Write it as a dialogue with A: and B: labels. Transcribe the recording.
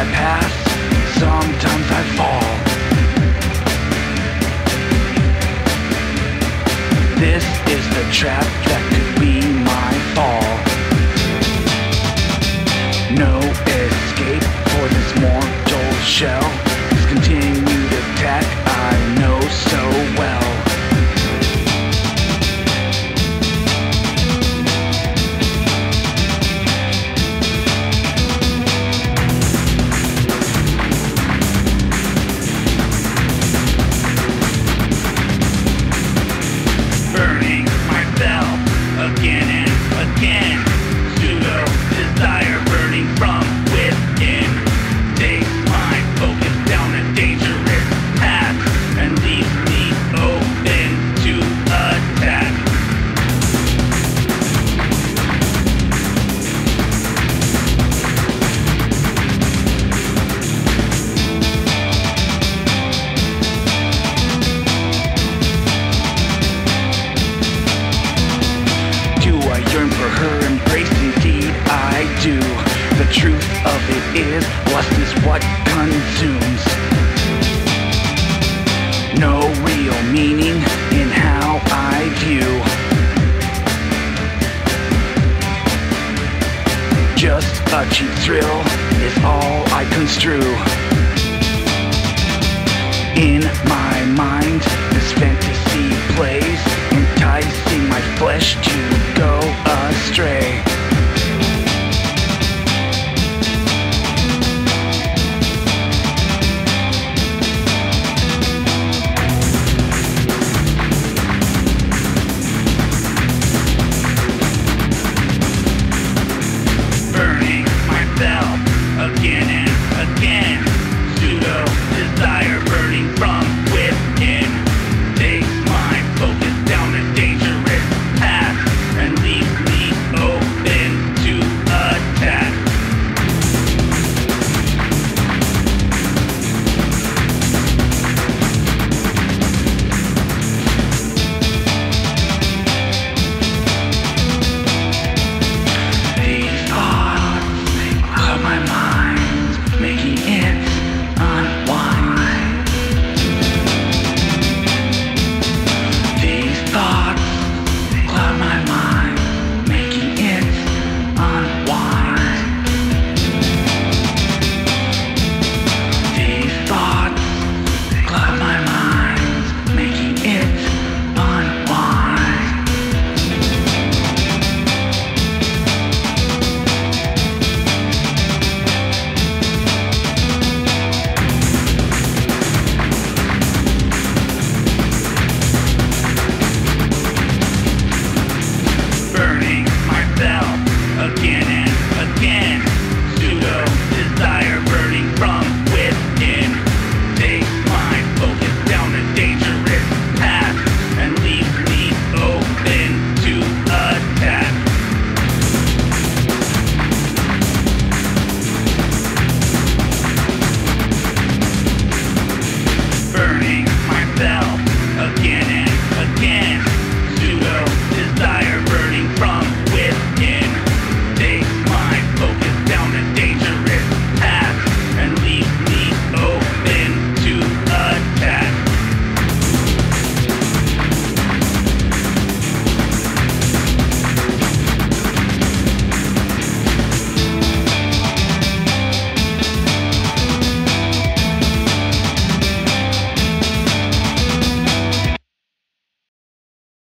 A: I pass, sometimes I fall. This is the trap that could be my fall. No escape for this mortal shell. Attack I know so well. Of it is, lust is what consumes. No real meaning in how I view. Just a cheap thrill is all I construe. In my mind, this fantasy plays, enticing my flesh to